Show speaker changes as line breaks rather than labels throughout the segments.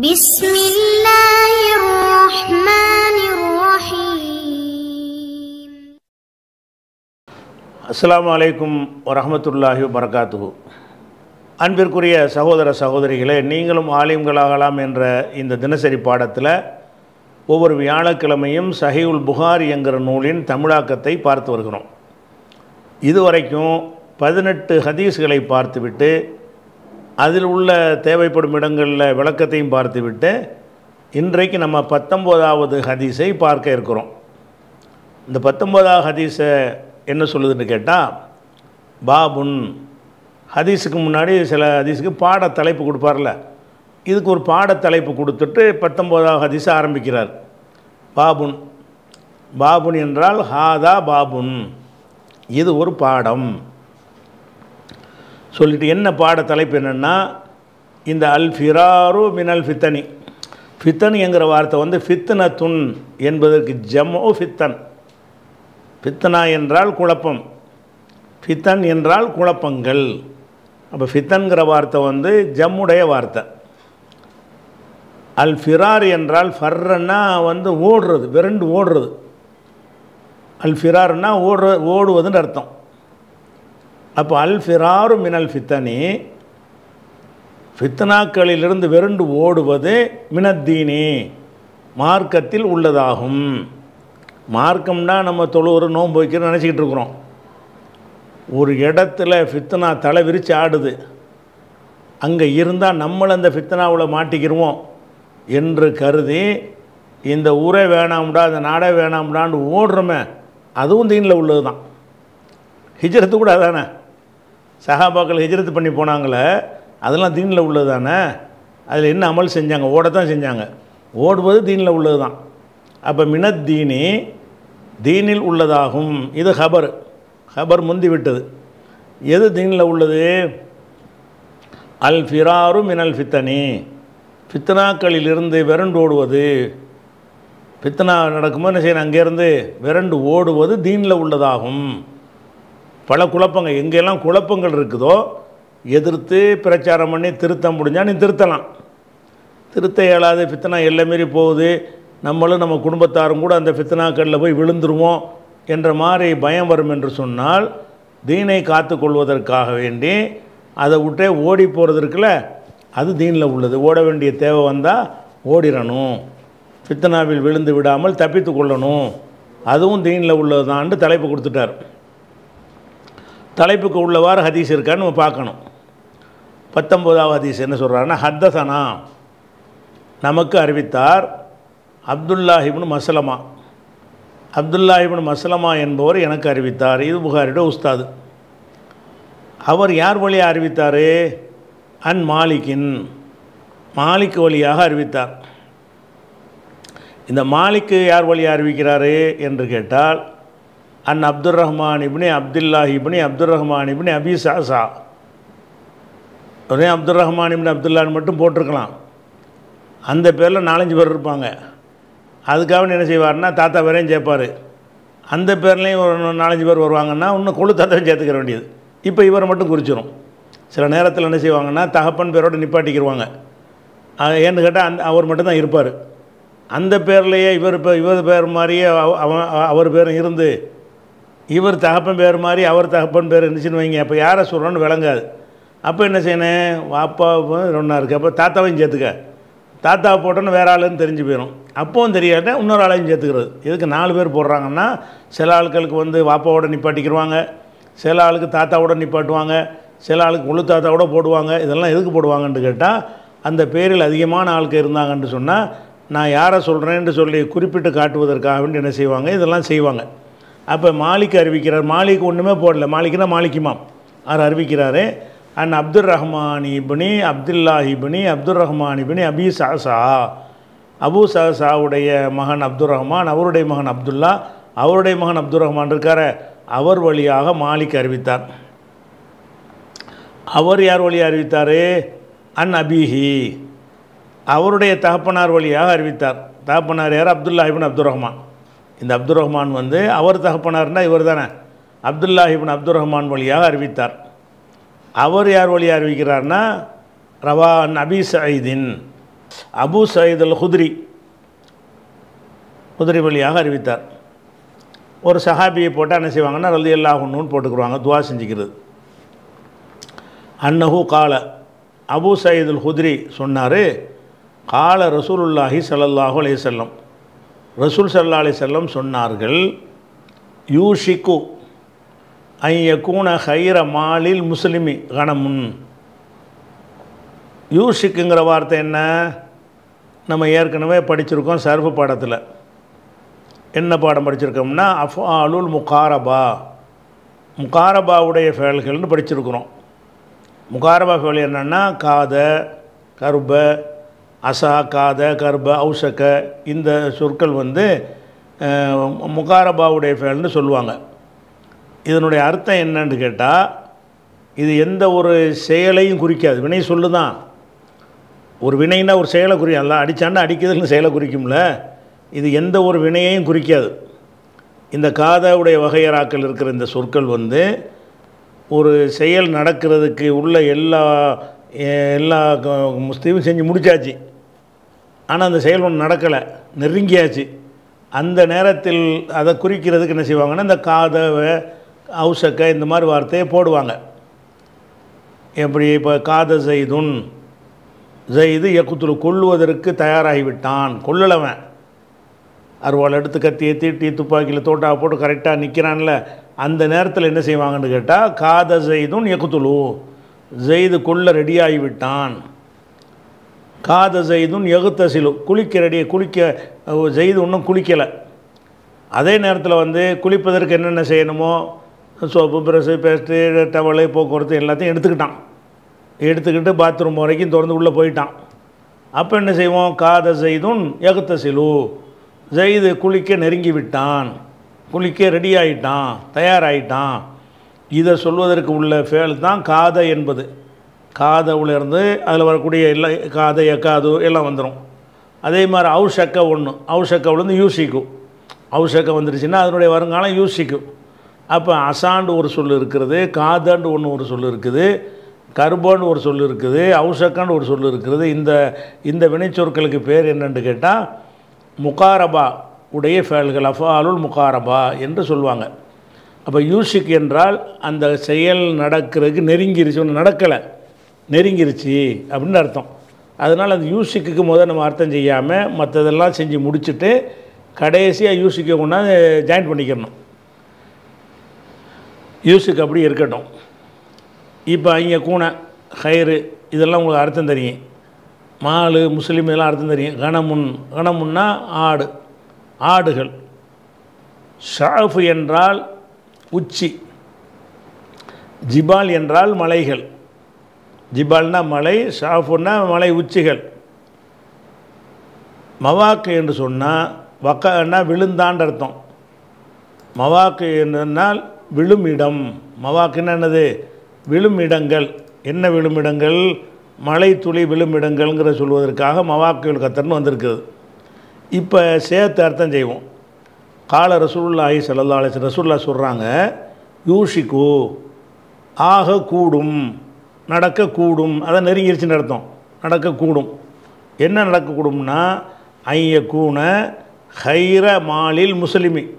بسم الله الرحمن الرحيم
அஸ்ஸலாமு அலைக்கும் வரஹமத்துல்லாஹி வபரகாத்துஹு அன்பிற்குரிய சகோதர சகோதரிகளே நீங்களும் ஆலிம்களாகலாம் என்ற இந்த தினசரி பாடத்தில் ஒவ்வொரு வியாழக்கிழமையும் சஹீவுல் புகாரி என்கிற நூலின் தமிழாக்கத்தை பார்த்து வருகிறோம் இதுவரைக்கும் பதினெட்டு ஹதீஸ்களை பார்த்துவிட்டு அதில் உள்ள தேவைப்படும் இடங்களில் விளக்கத்தையும் பார்த்துவிட்டு இன்றைக்கு நம்ம பத்தொம்போதாவது ஹதீஸை பார்க்க இருக்கிறோம். இந்த பத்தொம்போதாவது ஹதீஸை என்ன சொல்லுதுன்னு கேட்டால் பாபுன் ஹதீஸுக்கு முன்னாடி சில ஹதீஸுக்கு பாட தலைப்பு கொடுப்பார்ல. இதுக்கு ஒரு பாட தலைப்பு கொடுத்துட்டு பத்தொம்போதாவது ஹதீஸை ஆரம்பிக்கிறார். பாபுன் பாபுன் என்றால் ஹாதா பாபுன். இது ஒரு பாடம். சொல்லிட்டு என்ன பாட தலைப்பு என்னென்னா இந்த அல் ஃபிராரு மினல் ஃபித்தனி. ஃபித்தன் என்கிற வார்த்தை வந்து ஃபித்ன துன் என்பதற்கு ஜம்மோ ஃபித்தன். ஃபித்தனா என்றால் குழப்பம். ஃபித்தன் என்றால் குழப்பங்கள். அப்போ ஃபித்தன்கிற வார்த்தை வந்து ஜம்முடைய வார்த்தை. அல் ஃபிரார் என்றால் ஃபர்ரன்னா வந்து ஓடுறது விரண்டு ஓடுறது. அல் ஃபிரார்னா ஓடுற ஓடுவதுன்னு அர்த்தம். அப்போ அல் ஃபிராரு மினல் ஃபித்தனி. ஃபித்னாக்களிலிருந்து விரண்டு ஓடுவது மினத்தீனி. மார்க்கத்தில் உள்ளதாகும். மார்க்கம்னா நம்ம தொழுவுற நோன்பு வைக்கிறோம் நினச்சிக்கிட்டு இருக்கிறோம். ஒரு இடத்துல ஃபித்னா தலை விரித்து ஆடுது. அங்கே இருந்தால் நம்மளும் அந்த ஃபித்னாவில் மாட்டிக்கிடுவோம் என்று கருதி இந்த ஊரே வேணாம்டா இந்த நாடே வேணாம்டான்னு ஓடுறோமே அதுவும் தீனில் உள்ளது தான் ஹிஜரத்து கூட அதானே? சஹாபாக்கள் ஹிஜ்ரத்து பண்ணி போனாங்களே அதெல்லாம் தீனில் உள்ளது தானே அதில் என்ன அமல் செஞ்சாங்க? ஓடத்தான் செஞ்சாங்க. ஓடுவது தீனில் உள்ளது தான் அப்போ மினத் தீனி தீனில் உள்ளதாகும். இது ஹபர். ஹபர் முந்தி விட்டது. எது தீனில் உள்ளது? அல் ஃபிராரு மினல் ஃபித்தனி. ஃபித்னாக்களிலிருந்து விரண்டு ஓடுவது. ஃபித்னா நடக்கும்போது என்ன செய்யணும்? அங்கேருந்து விரண்டு ஓடுவது தீனில் உள்ளதாகும். பல குழப்பங்கள் எங்கெல்லாம் குழப்பங்கள் இருக்குதோ எதிர்த்து பிரச்சாரம் பண்ணி திருத்த முடிஞ்சால் நீ திருத்தலாம். திருத்த இயலாது ஃபித்னா எல்லை மீறி போகுது. நம்மளும் நம்ம குடும்பத்தாரும் கூட அந்த ஃபித்னாக்களில் போய் விழுந்துருவோம் என்ற மாதிரி பயம் வரும் என்று சொன்னால் தீனை காத்து கொள்வதற்காக வேண்டி அதை விட்டே ஓடி போகிறது இருக்குல்ல அது தீனில் உள்ளது. ஓட வேண்டிய தேவை வந்தால் ஓடிடணும் ஃபித்னாவில் விழுந்து விடாமல் தப்பித்து கொள்ளணும். அதுவும் தீனில் உள்ளதுதான்ட்டு தலைப்பு கொடுத்துட்டார். தலைப்புக்கு உள்ளவாறு ஹதீஸ் இருக்கான்னு நம்ம பார்க்கணும். பத்தொம்போதாவது ஹதீஸ் என்ன சொல்கிறாருன்னா ஹத்தசனா நமக்கு அறிவித்தார் அப்துல்லாஹிப்னு மசலமா. அப்துல்லாஹிப்னு மசலமா என்பவர் எனக்கு அறிவித்தார். இது புகாரிட உஸ்தாது. அவர் யார் வழியாக அறிவித்தார்? அன் மாலிக்கின். மாலிக் வழியாக அறிவித்தார். இந்த மாலிக்கு யார் வழியாக அறிவிக்கிறாரு என்று கேட்டால் அன் Abdul Rahman ibn Abdullah ibn Abdul Rahman ibn Abi Sasa ஒரே அப்துல் ரஹ்மான் இப்னி அப்துல்லான்னு மட்டும் போட்டிருக்கலாம். அந்த பேரில் நாலஞ்சு பேர் இருப்பாங்க. அதுக்காக என்ன செய்வார்னா தாத்தா பேரையும் சேர்ப்பார். அந்த பேர்லேயும் ஒரு நாலஞ்சு பேர் வருவாங்கன்னா இன்னும் கொழு தாத்தாவையும் சேர்த்துக்கிற வேண்டியது. இப்போ இவரை மட்டும் குறிச்சிடும் சில நேரத்தில் என்ன செய்வாங்கன்னா தகப்பன் பேரோடு நிப்பாட்டிக்கிடுவாங்க ஏன்னு கேட்டால் அந்த அவர் மட்டும்தான் இருப்பார். அந்த பேர்லேயே இவர் இப்போ இவர் பேர் மாதிரியே அவ- அவன் அவர் பேரும் இருந்து இவர் தகப்பன் பேர் மாதிரி அவர் தகப்பன் பேர் இருந்துச்சுன்னு வைங்க. அப்போ யாரை சொல்கிறோன்னு விளங்காது. அப்போ என்ன செய்யணும் வாப்பாவும் ஒன்றா இருக்குது அப்போ தாத்தாவையும் சேர்த்துக்க. தாத்தாவை போட்டோன்னு வேறு ஆளுன்னு தெரிஞ்சு போயிடும் அப்பவும் தெரியாத இன்னொரு ஆளையும் சேர்த்துக்கிறது. இதுக்கு நாலு பேர் போடுறாங்கன்னா சில ஆட்களுக்கு வந்து வாப்பாவோட நிப்பாட்டிக்கிடுவாங்க சில ஆளுக்கு தாத்தாவோட நிப்பாட்டுவாங்க. சில ஆளுக்கு முழு தாத்தாவோட போடுவாங்க. இதெல்லாம் எதுக்கு போடுவாங்கன்னு கேட்டால் அந்த பேரில் அதிகமான ஆட்கள் இருந்தாங்கன்னு சொன்னால் நான் யாரை சொல்கிறேன்னு சொல்லி குறிப்பிட்டு காட்டுவதற்காக வேண்டி என்ன செய்வாங்க? இதெல்லாம் செய்வாங்க. அப்போ மாலிக் அறிவிக்கிறார். மாலிக் ஒன்றுமே போடல. மாலிக்னா மாலிக்குமாம் அவர் அறிவிக்கிறாரு? And Abdul Rahman இபினி Abdullah இபினி Abdul Rahman இபினி Abhi சாசா Abu சாசாவுடைய மகன் அப்துல் ரஹ்மான் அவருடைய மகன் அப்துல்லா அவருடைய மகன் அப்துல் ரஹ்மான் இருக்கார. அவர் வழியாக மாலிக் அறிவித்தார். அவர் யார் வழியாக அறிவித்தார்? அன் அபிஹி. அவருடைய தகப்பனார் வழியாக அறிவித்தார். தகப்பனார் யார்? அப்துல்லா அப்துல் ரஹ்மான். இந்த அப்துல் ரஹ்மான் வந்து அவர் தகப்பனார்னா இவர் தானே. அப்துல்லா அப்துல் ரஹ்மான் வழியாக அறிவித்தார். அவர் யார் வழியாக அறிவிக்கிறார்னா ரவா நபி சயீதின். அபு சயீத் அல் ஹுத்ரி குதிரை வழியாக அறிவித்தார். ஒரு சஹாபியை போட்டால் என்ன செய்வாங்கன்னா ரலி அல்லாஹுன்னு போட்டுக்குருவாங்க துவா செஞ்சுக்கிறது. அன்னஹு கால. அபு சயீதுல் ஹுத்ரி சொன்னார் கால ரசூலுல்லாஹி ஸல்லல்லாஹு அலைஹி வஸல்லம். ரசூல் சல்லா அலி செல்லம் சொன்னார்கள் யூஷிக்கு ஐயக்கூன ஹைர மாலில் முஸ்லிமி கணமுன் யூஷிக்குங்கிற வார்த்தை என்ன? நம்ம ஏற்கனவே படிச்சிருக்கோம் சர்வ பாடத்தில். என்ன பாடம் படிச்சிருக்கோம்னா அஃபாலுல் முகாரபா. முகாரபாவுடைய ஃபேல்கள்னு படிச்சிருக்கிறோம். முகாரபா ஃபேல் என்னென்னா காத கர்ப அசா காத கர்ப ஔஷக இந்த சொற்கள் வந்து முகாரபாவுடைய ஃபேல்னு சொல்லுவாங்க. இதனுடைய அர்த்தம் என்னன்னு கேட்டால் இது எந்த ஒரு செயலையும் குறிக்காது. வினை சொல்லு தான் ஒரு வினைன்னா ஒரு செயலை குறிக்கும். அல்ல அடித்தாண்டா அடிக்கிறதுன்னு செயலை குறிக்கும்ல. இது எந்த ஒரு வினையையும் குறிக்காது. இந்த காதாவுடைய வகையராக்கள் இருக்கிற இந்த சொற்கள் வந்து ஒரு செயல் நடக்கிறதுக்கு உள்ள எல்லா எல்லா க- முஸ்லீமும் செஞ்சு முடிச்சாச்சு. ஆனால் அந்த செயல் ஒன்று நடக்கலை. நெருங்கியாச்சு. அந்த நேரத்தில் அதை குறிக்கிறதுக்கு என்ன செய்வாங்கன்னா இந்த காதவை அவுசக்க இந்த மாதிரி வார்த்தையை போடுவாங்க. எப்படி? இப்போ காத செய்துன் ஜெய்து யக்குத்துல் கொல்லுவதற்கு தயாராகிவிட்டான். கொல்லலவன். அருவாள் எடுத்து கத்தியை தீட்டி துப்பாக்கியில் தோட்டா போட்டு கரெக்டாக நிற்கிறான்ல அந்த நேரத்தில் என்ன செய்வாங்கன்னு கேட்டால் காத செய்தும் எக்குத்துலு ஜெய்து கொள்ள ரெடியாகி விட்டான் காத ஜெய்துன் எகுத்தசிலு குளிக்க ரெடி குளிக்க ஜெய்து இன்னும் குளிக்கலை. அதே நேரத்தில் வந்து குளிப்பதற்கு என்னென்ன செய்யணுமோ சோப்பு ப்ரஷ்ஷு பேஸ்ட்டு டவலு போக்குவரத்து எல்லாத்தையும் எடுத்துக்கிட்டான். எடுத்துக்கிட்டு பாத்ரூம் வரைக்கும் திறந்து உள்ளே போயிட்டான். அப்போ என்ன செய்வோம்? காத செய்தும் எகுத்த சிலு. ஜெய்து குளிக்க நெருங்கி விட்டான். குளிக்க ரெடி ஆகிட்டான் தயாராகிட்டான் இதை சொல்வதற்கு உள்ள ஃபேல் தான் காத என்பது. காதவுலேருந்து அதில் வரக்கூடிய எல்லா காத எக்காது எல்லாம் வந்துடும் அதே மாதிரி அவுஷக்க ஒன்று அவுஷக்கவுலேருந்து யூசிக்கும் அவுஷக்க வந்துருச்சுன்னா அதனுடைய வருங்காலம் யூசிக்கும் அப்போ அசாண்டு ஒரு சொல் இருக்கிறது காதாண்டு ஒன்று ஒரு சொல் இருக்குது கருபான்னு ஒரு சொல் இருக்குது அவுஷக்கான்னு ஒரு சொல் இருக்கிறது. இந்த இந்த வினைச்சொற்களுக்கு பேர் என்னன்னு கேட்டால் முகாரபா உடைய ஃபேல்கள் அஃபாலுல் முகாரபா என்று சொல்லுவாங்க அப்போ யூசிக் என்றால் அந்த செயல் நடக்கிறதுக்கு நெருங்கிருச்சு ஒன்று நடக்கலை. நெருங்கிருச்சு அப்படின்னு அர்த்தம். அதனால் அந்த யூசிக்கு முதல் நம்ம அர்த்தம் செய்யாமல் மற்றதெல்லாம் செஞ்சு முடிச்சுட்டு கடைசியாக யூசிக்க கொண்டாந்து ஜாயின் பண்ணிக்கணும். யூசுக்கு அப்படி இருக்கட்டும். இப்போ இங்கே கூனை ஹயிறு இதெல்லாம் உங்களுக்கு அர்த்தம் தெரியும். மாலு முஸ்லீம் இதெல்லாம் அர்த்தம் தெரியும். கணமுன் கணமுன்னா ஆடு ஆடுகள். ஷாஃபு என்றால் உச்சி. ஜிபால் என்றால் மலைகள். ஜிபால்னா மலை ஷாஃபுன்னா மலை உச்சிகள். மவாக்கு என்று சொன்னால் வக்கன்னா விழுந்தான்ற அர்த்தம். மவாக்கு என்றால் விழுமிடம். மவாக்குன்னா என்னது? விழுமிடங்கள். என்ன விழும் இடங்கள் மலை துளி விழுமிடங்கள்ங்கிற சொல்வதற்காக மவாக்குகள் கத்தர்னு வந்திருக்குது. இப்போ சேர்த்து அர்த்தம் செய்வோம். கால ரசூலுல்லாஹி ஸல்லல்லாஹு அலைஹி ரசூல்லா சொல்கிறாங்க யூஷிக்கு ஆக கூடும் நடக்கக்கூடும். அதை நெருங்கிருச்சுன்னு அர்த்தம். நடக்கக்கூடும். என்ன நடக்கக்கூடும்னா ஐய கூன ஹைர மாலில் முஸ்லிமி.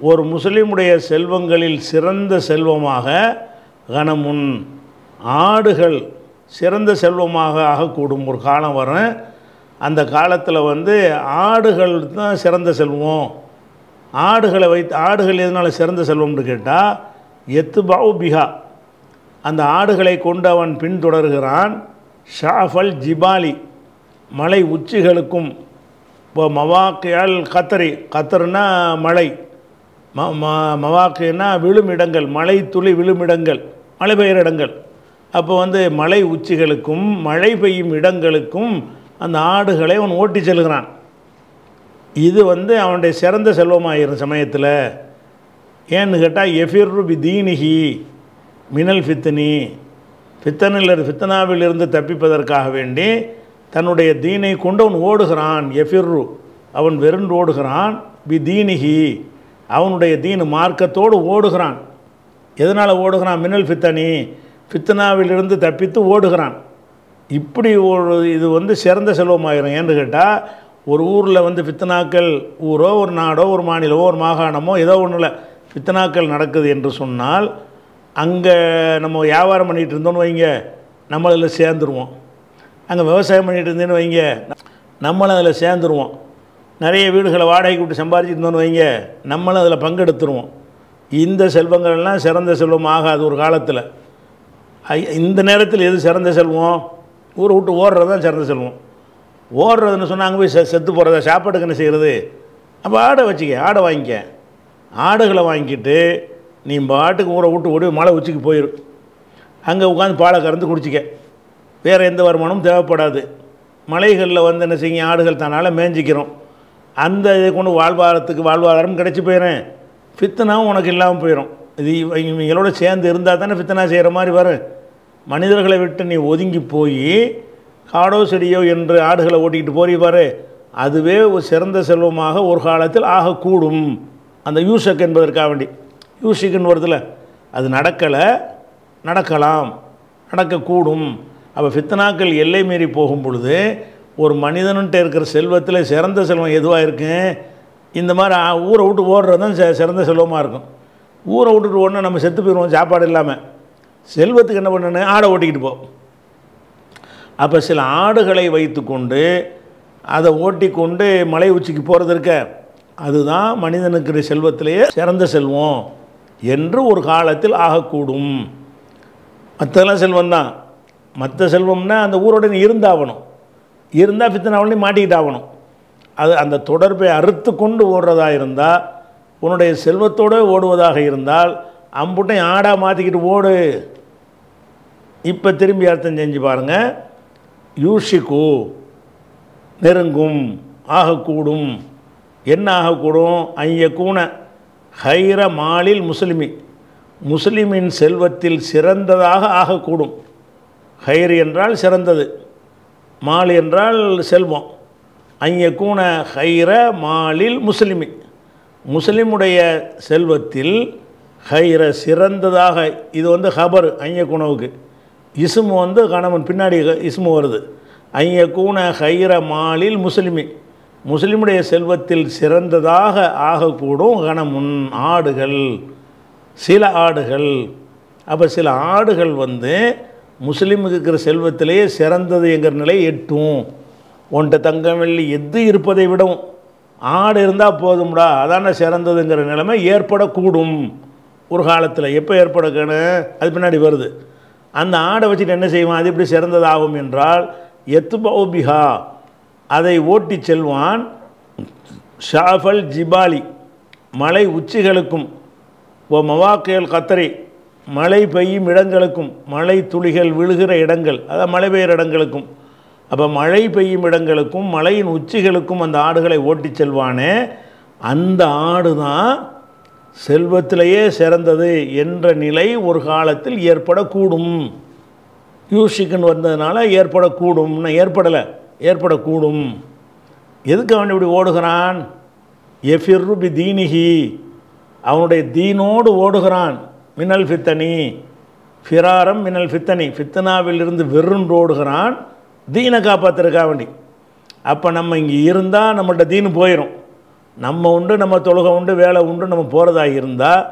ஒரு முஸ்லீமுடைய செல்வங்களில் சிறந்த செல்வமாக கனமுன் ஆடுகள் சிறந்த செல்வமாக ஆகக்கூடும் ஒரு காலம் வரும் அந்த காலத்தில் வந்து ஆடுகள் தான் சிறந்த செல்வம். ஆடுகளை வைத்து ஆடுகள் எதனால் சிறந்த செல்வம்னு கேட்டால் எத்துபாவு பிஹா. அந்த ஆடுகளை கொண்டு அவன் பின்தொடர்கிறான். ஷாஃபல் ஜிபாலி மலை உச்சிகளுக்கும் இப்போ மவாக்கையால் கத்தரி கத்தர்னா மலை ம ம விழும் விழுமிடங்கள் மலை துளி விழுமிடங்கள் மழை பெய்கிற இடங்கள் அப்போ வந்து மலை உச்சிகளுக்கும் மழை பெய்யும் இடங்களுக்கும் அந்த ஆடுகளை அவன் ஓட்டி செல்கிறான். இது வந்து அவனுடைய சிறந்த செல்வமாகிற சமயத்தில். ஏன்னு கேட்டால் எஃபிர்ரு பி தீனிஹி மினல் ஃபித்தனி ஃபித்தனில் ஃபித்தனாவிலிருந்து தப்பிப்பதற்காக வேண்டி தன்னுடைய தீனை கொண்டு அவன் ஓடுகிறான் எஃபிர்ரு. அவன் வெறுண்டு ஓடுகிறான் பி தீனிகி அவனுடைய தீனு மார்க்கத்தோடு ஓடுகிறான். எதனால் ஓடுகிறான்? மினல் ஃபித்தனி ஃபித்தனாவிலிருந்து தப்பித்து ஓடுகிறான். இப்படி ஒரு இது வந்து சிறந்த செல்வமாயிரும். ஏன்னு கேட்டால் ஒரு ஊரில் வந்து ஃபித்தனாக்கள் ஊரோ ஒரு நாடோ ஒரு மாநிலமோ ஒரு மாகாணமோ ஏதோ ஒன்றில் ஃபித்தனாக்கள் நடக்குது என்று சொன்னால் அங்கே நம்ம வியாபாரம் பண்ணிகிட்டு இருந்தோம்னு வைங்க நம்ம அதில் சேர்ந்துருவோம். அங்கே விவசாயம் பண்ணிகிட்டு இருந்தேன்னு வைங்க நம்மளும் அதில் சேர்ந்துருவோம். நிறைய வீடுகளை வாடகைக்கு விட்டு சம்பாதிச்சிட்டு வைங்க நம்மளும் அதில் பங்கெடுத்துருவோம். இந்த செல்வங்கள்லாம் சிறந்த செல்வம் ஆகாது ஒரு காலத்தில். இந்த நேரத்தில் எது சிறந்த செல்வம்? ஊரை விட்டு ஓடுறது தான் சிறந்த செல்வம். ஓடுறதுன்னு சொன்னால் அங்கே போய் செ செத்து போகிறதா சாப்பாட்டுக்கு என்ன செய்கிறது அப்போ ஆடை வச்சுக்க ஆடை வாங்கிக்க. ஆடுகளை வாங்கிக்கிட்டு நீ பாட்டுக்கு ஊரை விட்டு ஓடி மலை உச்சிக்கு போயிடும் அங்கே உட்காந்து பாலை கறந்து குடிச்சிக்க. வேறு எந்த வருமானமும் தேவைப்படாது. மலைகளில் வந்து என்ன செய்யுங்க? ஆடுகள் தன்னால் மேய்ஞ்சிக்கிறோம் அந்த இதை கொண்டு வாழ்வாரத்துக்கு வாழ்வாதாரம் கிடச்சி போயிடும் ஃபித்தனாவும் உனக்கு இல்லாமல் போயிடும் இது இவங்களோட சேர்ந்து இருந்தால் தானே ஃபித்தனா செய்கிற மாதிரி வரும் மனிதர்களை விட்டு நீ ஒதுங்கி போய் காடோ செடியோ என்று ஆடுகளை ஓட்டிக்கிட்டு போறீ பாரு. அதுவே ஒரு சிறந்த செல்வமாக ஒரு காலத்தில் ஆகக்கூடும். அந்த யூசக் என்பதற்காக வேண்டி. யூசிக்குன்னு வருதுல. அது நடக்கலை. நடக்கலாம். நடக்கக்கூடும். அப்போ ஃபித்னாக்கள் எல்லை மீறி போகும் பொழுது ஒரு மனிதன்கிட்ட இருக்கிற செல்வத்தில் சிறந்த செல்வம் எதுவாக இருக்கும் இந்த மாதிரி ஊரை விட்டு ஓடுறது தான் சிறந்த செல்வமாக இருக்கும். ஊரை விட்டுட்டு ஓடனா நம்ம செத்து போயிடுவோம் சாப்பாடு இல்லாமல் செல்வத்துக்கு என்ன பண்ணணும் ஆடை ஓட்டிக்கிட்டு போ. அப்போ சில ஆடுகளை வைத்துக்கொண்டு அதை ஓட்டிக்கொண்டு மலை உச்சிக்கு போகிறது இருக்க. அதுதான் மனிதனுக்கு செல்வத்திலேயே சிறந்த செல்வம். என்று ஒரு காலத்தில் ஆகக்கூடும். மற்றதெல்லாம் செல்வம் தான். மற்ற செல்வம்னா அந்த ஊருடன் இருந்தாகணும் இருந்தால் அவனையும் மாட்டிக்கிட்டாகணும் அது அந்த தொடர்பை அறுத்து கொண்டு ஓடுறதா இருந்தால் உன்னுடைய செல்வத்தோடு ஓடுவதாக இருந்தால் அம்புட்டை ஆடாக மாற்றிக்கிட்டு ஓடு. இப்போ திரும்பி அர்த்தம் செஞ்சு பாருங்கள் யூஷிக்கு நெருங்கும் ஆகக்கூடும். என்ன ஆகக்கூடும்? ஐய கூனை ஹைர மாலில் முஸ்லிமி. முஸ்லிமின் செல்வத்தில் சிறந்ததாக ஆகக்கூடும். ஹைர் என்றால் சிறந்தது. மால் என்றால் செல்வம். ஐய ஹைர மாலில் முஸ்லிமி. முஸ்லிமுடைய செல்வத்தில் ஹைர சிறந்ததாக இது வந்து ஹபர் ஐய குணவுக்கு வந்து கணவன் பின்னாடி இசுமு வருது. ஐய ஹைர மாலில் முஸ்லிமி. முஸ்லிமுடைய செல்வத்தில் சிறந்ததாக ஆகக்கூடும் கணமுன் ஆடுகள் சில ஆடுகள். அப்போ சில ஆடுகள் வந்து முஸ்லீமுக்கு இருக்கிற செல்வத்திலேயே சிறந்தது என்கிற நிலை எட்டும். உன்ட்ட தங்கம் வெள்ளி எது இருப்பதை விடவும் ஆடு இருந்தால் போதும்டா அதான சிறந்ததுங்கிற நிலைமை ஏற்படக்கூடும். ஒரு காலத்தில் எப்போ ஏற்படக்கணும் அது பின்னாடி வருது. அந்த ஆடை வச்சுட்டு என்ன செய்வான்? அது எப்படி சிறந்ததாகும் என்றால் எத்துபௌபிஹா அதை ஓட்டிச் செல்வான் ஷாஃபல் ஜிபாலி. மலை உச்சிகளுக்கும் ஓ மவாக்கேல் கத்தரி மழை பெய்யும் இடங்களுக்கும் மழை துளிகள் விழுகிற இடங்கள் அதாவது மழை பெய்கிற இடங்களுக்கும். அப்போ மழை பெய்யும் இடங்களுக்கும் மலையின் உச்சிகளுக்கும் அந்த ஆடுகளை ஓட்டிச் செல்வானே அந்த ஆடு தான் செல்வத்திலேயே சிறந்தது என்ற நிலை ஒரு காலத்தில் ஏற்படக்கூடும். யூஷிக்குன்னு வந்ததுனால ஏற்படக்கூடும்னு ஏற்படலை. ஏற்படக்கூடும். எதுக்கு அவன் இப்படி ஓடுகிறான்? எஃபிர்ரு பி தீனிஹி. அவனுடைய தீனோடு ஓடுகிறான். மினல் ஃபித்தனி. ஃபிராரம் மினல் ஃபித்தனி. ஃபித்தனாவிலிருந்து வெறுன்று ஓடுகிறான். தீனை காப்பாற்றுறதுக்காக வேண்டி. அப்போ நம்ம இங்கே இருந்தால் நம்மள்கிட்ட தீனு போயிடும் நம்ம உண்டு நம்ம தொழுகை உண்டு வேலை உண்டு நம்ம போகிறதாக இருந்தால்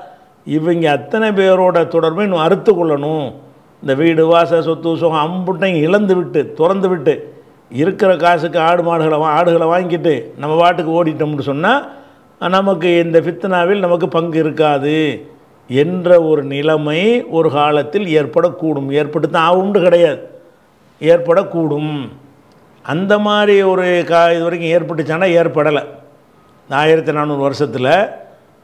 இவங்க அத்தனை பேரோட தொடர்பை இன்னும் அறுத்து கொள்ளணும். இந்த வீடு வாச சொத்து சுகம் அம்புட்டையும் இழந்து விட்டு திறந்து விட்டு இருக்கிற காசுக்கு ஆடு மாடுகளை ஆடுகளை வாங்கிட்டு நம்ம பாட்டுக்கு ஓடிட்டோம்னு சொன்னால் நமக்கு இந்த ஃபித்னாவில் நமக்கு பங்கு இருக்காது என்ற ஒரு நிலைமை ஒரு காலத்தில் ஏற்படக்கூடும். ஏற்பட்டு தான் ஆகும்னு கிடையாது. ஏற்படக்கூடும். அந்த மாதிரி ஒரு கா இது வரைக்கும் ஏற்பட்டுச்சானா ஏற்படலை. ஆயிரத்தி நானூறு வருஷத்தில்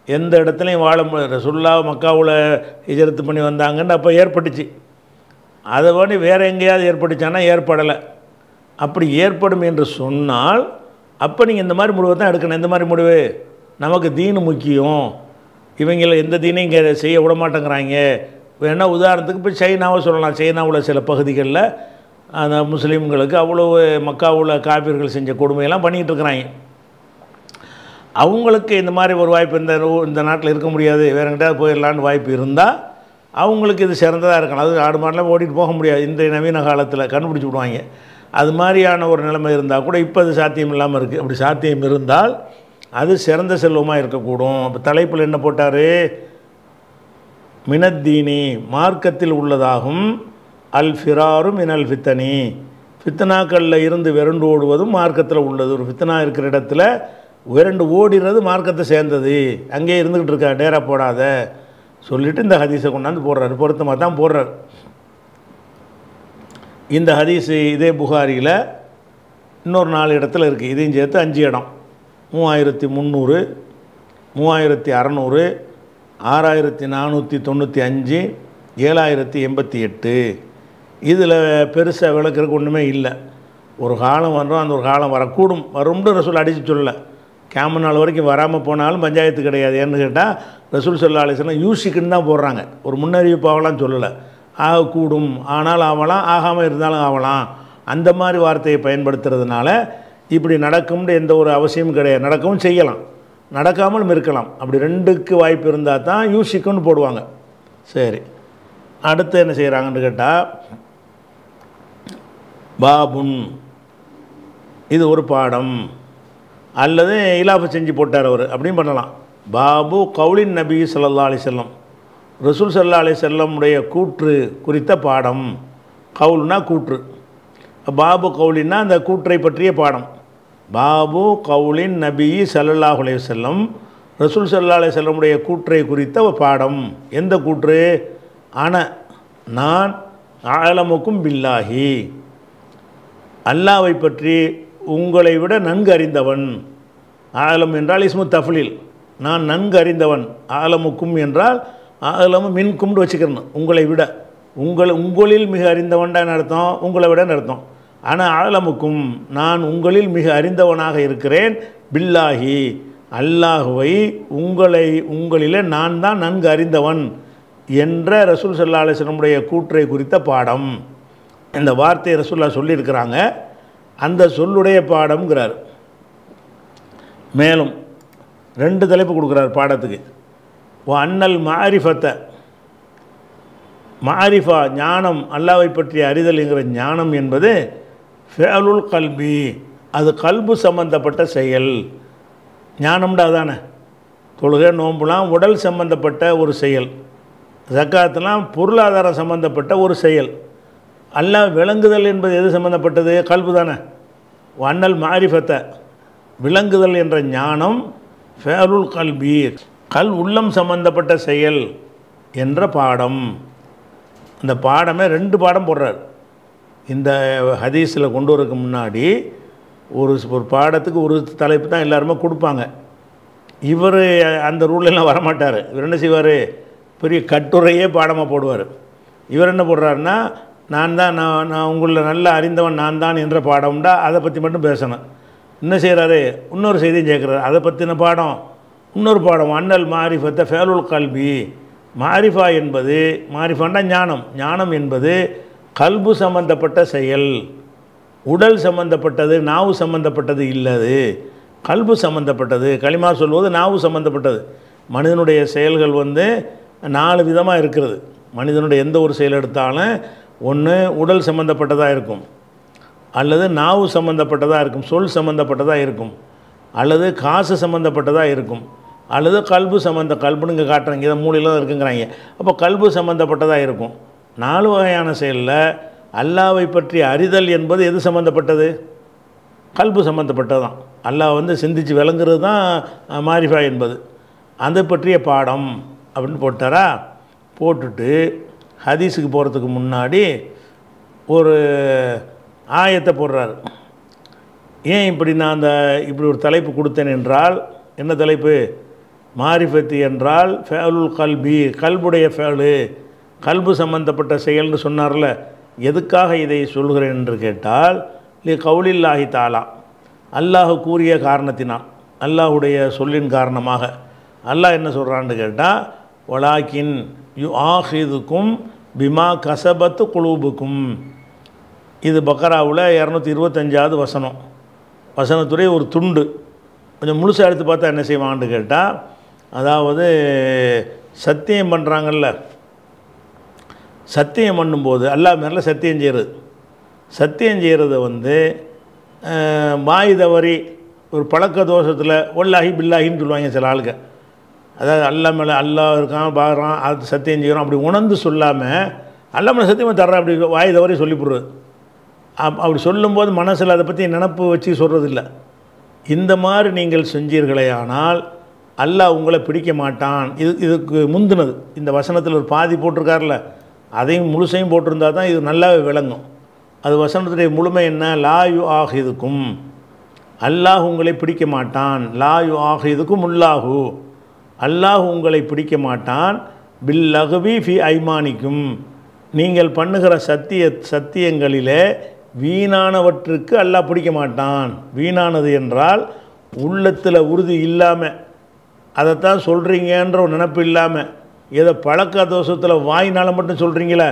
எந்த இடத்துலையும் வாழ சுல்லா மக்காவில் இஜரத்து பண்ணி வந்தாங்கன்னு அப்போ ஏற்பட்டுச்சு. அதை பண்ணி வேறு எங்கேயாவது ஏற்பட்டுச்சானா ஏற்படலை. அப்படி ஏற்படும் என்று சொன்னால் அப்போ நீங்கள் இந்த மாதிரி முடிவை தான் எடுக்கணும். எந்த மாதிரி முடிவு? நமக்கு தீனு முக்கியம். இவங்கள எந்த தீனையும் இங்கே செய்ய விட மாட்டேங்கிறாங்க. வேணால் உதாரணத்துக்கு இப்போ சைனாவை சொல்லலாம். சைனாவில் சில பகுதிகளில் அந்த முஸ்லீம்களுக்கு அவ்வளோ மக்காவில் காப்பீர்கள் செஞ்ச கொடுமையெல்லாம் பண்ணிகிட்டு இருக்கிறாங்க. அவங்களுக்கு இந்த மாதிரி ஒரு வாய்ப்பு இந்த இந்த நாட்டில் இருக்க முடியாது. வேறு எங்கிட்டாவது போயிடலான்னு வாய்ப்பு இருந்தால் அவங்களுக்கு இது சிறந்ததாக இருக்கணும். அது ஆடு மாடெலாம் ஓடிட்டு போக முடியாது. இன்றைய நவீன காலத்தில் கண்டுபிடிச்சி விடுவாங்க. அது மாதிரியான ஒரு நிலைமை இருந்தால் கூட இப்போ அது சாத்தியம் இல்லாமல் இருக்குது அப்படி சாத்தியம் இருந்தால் அது சிறந்த செல்வமாக இருக்கக்கூடும். இப்போ தலைப்பில் என்ன போட்டார்? மினத்தீனி மார்க்கத்தில் உள்ளதாகும். அல் ஃபிராரும் மினல் ஃபித்தனி. ஃபித்தனாக்களில் இருந்து விரண்டு ஓடுவதும் மார்க்கத்தில் உள்ளது. ஒரு ஃபித்தனா இருக்கிற இடத்துல விரண்டு ஓடிறது மார்க்கத்தை சேர்ந்தது. அங்கேயே இருந்துக்கிட்டு இருக்கா டேரா போடாத. சொல்லிவிட்டு இந்த ஹதீஸை கொண்டாந்து போடுறாரு. பொருத்தமாக தான் போடுறாரு. இந்த ஹதீஸு இதே புகாரியில் இன்னொரு நாலு இடத்துல இருக்குது இதையும் சேர்த்து அஞ்சு இடம். மூவாயிரத்தி முந்நூறு மூவாயிரத்தி அறநூறு ஆறாயிரத்தி நானூற்றி தொண்ணூற்றி அஞ்சு ஏழாயிரத்தி எண்பத்தி எட்டு. இதில் பெருசாக விளக்குறதுக்கு ஒன்றுமே இல்லை. ஒரு காலம் வரும் அந்த ஒரு காலம் வரக்கூடும். வரும்னு ரசூல் அடித்து சொல்லலை. கேம நாள் வரைக்கும் வராமல் போனாலும் பஞ்சாயத்து கிடையாது. ஏன்னு கேட்டால் ரசூல் சொல்லா அலிஸ்லாம் யூசிக்குன்னு தான் போடுறாங்க. ஒரு முன்னறிவிப்பாகலாம் சொல்லலை. ஆகக்கூடும். ஆனால் ஆகலாம் ஆகாமல் இருந்தாலும் ஆகலாம் அந்த மாதிரி வார்த்தையை பயன்படுத்துறதுனால இப்படி நடக்கும்னு எந்த ஒரு அவசியமும் கிடையாது. நடக்கவும் செய்யலாம். நடக்காமலும் இருக்கலாம். அப்படி ரெண்டுக்கு வாய்ப்பு இருந்தால் தான் யூசிக்குன்னு போடுவாங்க. சரி. அடுத்து என்ன செய்கிறாங்கன்னு கேட்டால் பாபுன். இது ஒரு பாடம். அல்லது இலாஃபை செஞ்சு போட்டார் அவர். அப்படியும் பண்ணலாம். பாபு கவுலின் நபி ஸல்லல்லாஹு அலி செல்லம் ரசூல் சல்லா அலி செல்லமுடைய கூற்று குறித்த பாடம். கவுல்னா கூற்று. பாபு கவுலின்னா அந்த கூற்றை பற்றிய பாடம். பாபு கவுலின் நபி ஸல்லல்லாஹு அலைஹி செல்லம் ரசூல் சல்லா அலி செல்லமுடைய கூற்றை குறித்த பாடம். எந்த கூற்று? அன நான் ஆழமுக்கும் பில்லாஹி. அல்லாவை பற்றி உங்களை விட நன்கு அறிந்தவன். ஆலம் என்றால் இஸ்மு தஃலில் நான் நன்கு அறிந்தவன். ஆலமுக்கும் என்றால் ஆகலமும் மின் கும்பிட்டு வச்சுக்கிறணும். உங்களை விட. உங்கள் உங்களில் மிக அறிந்தவன்டான்னு அர்த்தம்? உங்களை விடன்னு அர்த்தம்? ஆனால் ஆழமுக்கும் நான் உங்களில் மிக அறிந்தவனாக இருக்கிறேன். பில்லாஹி. அல்லாஹுவை உங்களை உங்களில் நான் தான் நன்கு அறிந்தவன் என்ற ரசூல் சல்லா அலிஸ்லமுடைய கூற்றை குறித்த பாடம். இந்த வார்த்தையை ரசூல்லா சொல்லியிருக்கிறாங்க. அந்த சொல்லுடைய பாடம்ங்கிறார். மேலும் ரெண்டு தலைப்பு கொடுக்குறார் பாடத்துக்கு. அண்ணல் மாரிஃபத்தை மாரிஃபா ஞானம் அல்லாவை பற்றிய அறிதல்ங்கிற ஞானம் என்பது ஃபேலுல் கல்வி அது கல்பு சம்பந்தப்பட்ட செயல். ஞானம்டா தானே தொழுகை நோம்புலாம் உடல் சம்பந்தப்பட்ட ஒரு செயல். ஜக்காத்துலாம் பொருளாதாரம் சம்பந்தப்பட்ட ஒரு செயல். அல்லாஹ் விளங்குதல் என்பது எது சம்பந்தப்பட்டது? கல்பு தானே? அண்ணல் மாரிஃபத்தை விளங்குதல் என்ற ஞானம் ஃபேருல் கல்பி கல் உள்ளம் சம்பந்தப்பட்ட செயல் என்ற பாடம். அந்த பாடமே ரெண்டு பாடம் போடுறார். இந்த ஹதீஸில் கொண்டு வரதுக்கு முன்னாடி ஒரு ஒரு பாடத்துக்கு ஒரு தலைப்பு தான் எல்லாருமே கொடுப்பாங்க. இவர் அந்த ரூலெல்லாம் வரமாட்டார். இவர் என்ன செய்வார்? பெரிய கட்டுரையே பாடமாக போடுவார். இவர் என்ன போடுறாருன்னா நான் தான் நான் நான் உங்களில் நல்லா அறிந்தவன் நான் தான் என்ற பாடம்டா அதை பற்றி மட்டும் பேசணும். என்ன செய்கிறாரு இன்னொரு செய்தியும் கேட்குறாரு அதை பற்றின பாடம் இன்னொரு பாடம் அண்ணல் மாரிஃபத்தை ஃபேலுல் கல்வி மாரிஃபா என்பது மாரிஃபாண்டா ஞானம். ஞானம் என்பது கல்பு சம்பந்தப்பட்ட செயல். உடல் சம்பந்தப்பட்டது நாவு சம்பந்தப்பட்டது இல்லது. கல்பு சம்பந்தப்பட்டது களிமா சொல்வது நாவு சம்பந்தப்பட்டது. மனிதனுடைய செயல்கள் வந்து நாலு விதமாக இருக்கிறது. மனிதனுடைய எந்த ஒரு செயல் எடுத்தாலும் ஒன்று உடல் சம்பந்தப்பட்டதாக இருக்கும். அல்லது நாவு சம்பந்தப்பட்டதாக இருக்கும் சொல் சம்பந்தப்பட்டதாக இருக்கும். அல்லது காசு சம்பந்தப்பட்டதாக இருக்கும். அல்லது கல்பு சம்மந்த கல்புன்னு இங்கே காட்டுறாங்க. இதை மூலையில் தான் இருக்குங்கிறாங்க. அப்போ கல்பு சம்மந்தப்பட்டதாக இருக்கும். நாலு வகையான செயலில் அல்லாவை பற்றி அறிதல் என்பது எது சம்மந்தப்பட்டது கல்பு சம்மந்தப்பட்டது தான் அல்லாஹ் வந்து சிந்தித்து விளங்குறது தான் மாரிஃபா என்பது. அதை பற்றிய பாடம் அப்படின்னு போட்டாரா? போட்டுட்டு ஹதீஸுக்கு போகிறதுக்கு முன்னாடி ஒரு ஆயத்தை போடுறாரு. ஏன் இப்படி நான் அந்த இப்படி ஒரு தலைப்பு கொடுத்தேன் என்றால் என்ன தலைப்பு? மாரிஃபத்து என்றால் ஃபேலுல் கல்பி கல்புடைய ஃபேலு கல்பு சம்பந்தப்பட்ட செயல்னு சொன்னார்ல எதுக்காக இதை சொல்கிறேன் என்று கேட்டால் லி கவுலில்லாஹி தாலா அல்லாஹ் கூறிய காரணத்தினால் அல்லாஹுடைய சொல்லின் காரணமாக. அல்லாஹ் என்ன சொல்கிறான்னு கேட்டால் வலாக்கின் யு ஆஹிதுக்கும் பிமா கசபத்து குழுவுக்கும் இது பக்கராவில் இரநூத்தி இருபத்தஞ்சாவது வசனம். வசனத்துடைய ஒரு துண்டு. கொஞ்சம் முழுசாக எடுத்து பார்த்தா என்ன செய்வாங்கன்னு கேட்டால் அதாவது சத்தியம் பண்ணுறாங்கல்ல சத்தியம் பண்ணும்போது அல்லாஹ் மேலே சத்தியம் செய்கிறது சத்தியம் செய்கிறத வந்து வாய் தவறி ஒரு பழக்க தோஷத்தில் ஒல்லாஹி பில்லாஹின்னு சொல்லுவாங்க சில ஆளுங்க அதாவது அல்லா மேலே அல்லாஹ் இருக்கான் பாக்குறான் அது சத்தியம் செய்கிறோம் அப்படி உணர்ந்து சொல்லாமல் அல்லா மேலே சத்தியமாக தர்றேன் அப்படி வாய் தவறி சொல்லிவிடுறது அப் அப்படி சொல்லும்போது மனசில் அதை பற்றி நினப்பு வச்சு சொல்கிறதில்ல இந்த மாதிரி நீங்கள் செஞ்சீர்களே ஆனால் அல்லாஹ் உங்களை பிடிக்க மாட்டான். இது இதுக்கு முந்தினது. இந்த வசனத்தில் ஒரு பாதி போட்டிருக்கார்ல அதையும் முழுசையும் போட்டிருந்தா தான் இது நல்லாவே விளங்கும். அது வசனத்துடைய முழுமை என்ன? லா ஆக இதுக்கும் அல்லாஹ் உங்களை பிடிக்க மாட்டான். லா ஆக இதுக்கும் உல்லாஹு அல்லாஹ் உங்களை பிடிக்க மாட்டான். பில் லகுவி ஃபி ஐமானிக்கும். நீங்கள் பண்ணுகிற சத்திய சத்தியங்களிலே வீணானவற்றுக்கு அல்லாஹ் பிடிக்க மாட்டான். வீணானது என்றால் உள்ளத்தில் உறுதி இல்லாமல் அதைத்தான் சொல்கிறீங்கன்ற ஒரு நினப்பு இல்லாமல் ஏதோ பழக்க தோஷத்தில் வாயினால் மட்டும் சொல்கிறீங்களே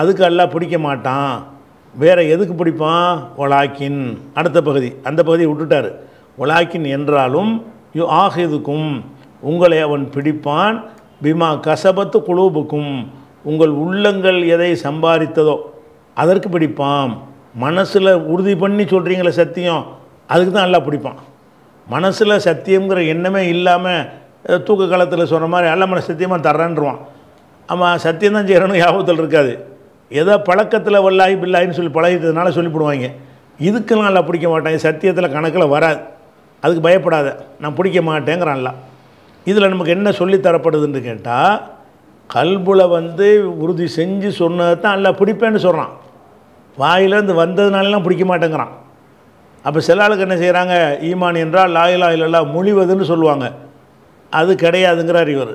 அதுக்கு எல்லாம் பிடிக்க மாட்டான். வேறு எதுக்கு பிடிப்பான்? ஒலாக்கின் அடுத்த பகுதி. அந்த பகுதியை விட்டுட்டார். ஒலாக்கின் என்றாலும் யு ஆகிதுக்கும் உங்களை அவன் பிடிப்பான். பிமா கசபத்து குழுவுக்கும் உங்கள் உள்ளங்கள் எதை சம்பாதித்ததோ அதற்கு பிடிப்பான். மனசில் உறுதி பண்ணி சொல்கிறீங்களே சத்தியம் அதுக்கு தான் நல்லா பிடிப்பான். மனசில் சத்தியங்கிற எண்ணமே இல்லாமல் தூக்க காலத்தில் சொன்ன மாதிரி அல்ல சத்தியமாக தர்றேன்ருவான் ஆமாம் சத்தியம் தான் செய்கிறனும் ஞாபகத்தில் இருக்காது. ஏதோ பழக்கத்தில் வல்லாய் பில்லாயின்னு சொல்லி பழகிட்டதுனால சொல்லிவிடுவாங்க இதுக்கெல்லாம் நல்லா பிடிக்க மாட்டாங்க சத்தியத்தில் கணக்கில் வராது. அதுக்கு பயப்படாத. நான் பிடிக்க மாட்டேங்கிறான்ல இதில் நமக்கு என்ன சொல்லி தரப்படுதுன்னு கேட்டால் கல்புல வந்து உறுதி செஞ்சு சொன்னதை தான் நல்லா பிடிப்பேன்னு சொல்கிறான் வாயிலேருந்து வந்ததுனாலலாம் பிடிக்க மாட்டேங்கிறான். அப்போ சில ஆளுக்கு என்ன செய்கிறாங்க ஈமான் என்றால் லாயிலா இல்லல்லா மொழிவதுன்னு சொல்லுவாங்க. அது கிடையாதுங்கிறார் இவர்.